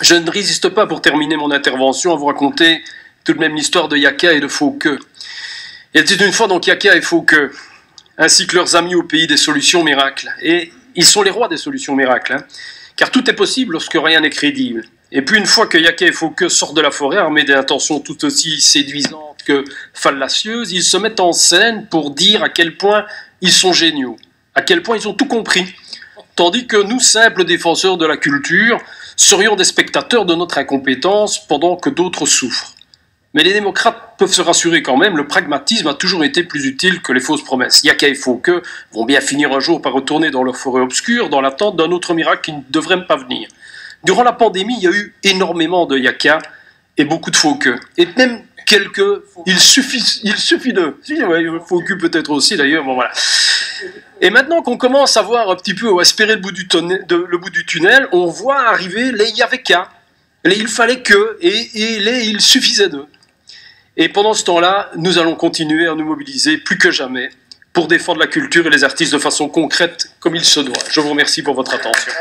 je ne résiste pas pour terminer mon intervention à vous raconter tout de même l'histoire de Yaka et de Fauqueux. Il était une fois donc Yaka et Fauqueux, ainsi que leurs amis au pays des solutions miracles. Et ils sont les rois des solutions miracles, hein, car tout est possible lorsque rien n'est crédible. Et puis une fois que Yaka et Fauqueux sortent de la forêt armés d'intentions tout aussi séduisantes que fallacieuses, ils se mettent en scène pour dire à quel point ils sont géniaux, à quel point ils ont tout compris. Tandis que nous, simples défenseurs de la culture, serions des spectateurs de notre incompétence pendant que d'autres souffrent. Mais les démocrates peuvent se rassurer quand même, le pragmatisme a toujours été plus utile que les fausses promesses. Yaka et Fauqueux vont bien finir un jour par retourner dans leur forêt obscure dans l'attente d'un autre miracle qui ne devrait pas venir. Durant la pandémie, il y a eu énormément de Yaka et beaucoup de Fauqueux. Et même quelques... Il suffit, il suffit de... Fauqueux peut-être aussi d'ailleurs, bon voilà. Et maintenant qu'on commence à voir un petit peu, ou à espérer le bout du, tunnel, le bout du tunnel, on voit arriver les Yaveka. Les il fallait que, et, et les il suffisait d'eux. Et pendant ce temps-là, nous allons continuer à nous mobiliser plus que jamais pour défendre la culture et les artistes de façon concrète comme il se doit. Je vous remercie pour votre attention.